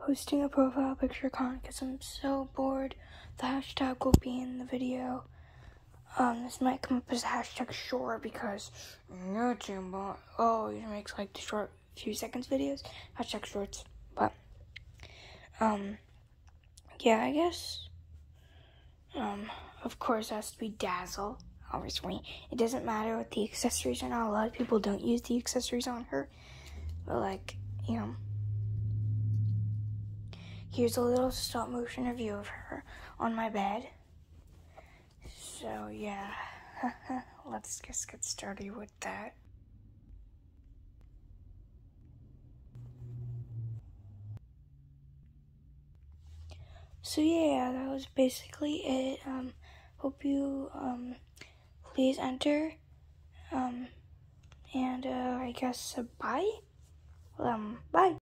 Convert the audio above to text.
posting a profile picture con because I'm so bored. The hashtag will be in the video. Um, this might come up as hashtag short because YouTube always makes like the short few seconds videos, hashtag shorts. But, um, yeah, I guess, um, of course, it has to be Dazzle. Obviously, it doesn't matter what the accessories are. Not a lot of people don't use the accessories on her, but like, you know. Here's a little stop motion review of her on my bed. So, yeah, let's just get started with that. So, yeah, that was basically it. Um, hope you, um, please enter. Um, and, uh, I guess, uh, bye. Um, bye.